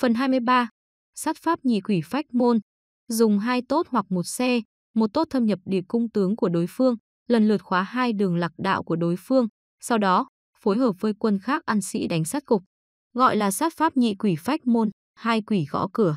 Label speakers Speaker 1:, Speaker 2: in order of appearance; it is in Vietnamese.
Speaker 1: Phần 23. Sát pháp nhị quỷ phách môn. Dùng hai tốt hoặc một xe, một tốt thâm nhập địa cung tướng của đối phương, lần lượt khóa hai đường lạc đạo của đối phương, sau đó phối hợp với quân khác ăn sĩ đánh sát cục. Gọi là sát pháp nhị quỷ phách môn, hai quỷ gõ cửa.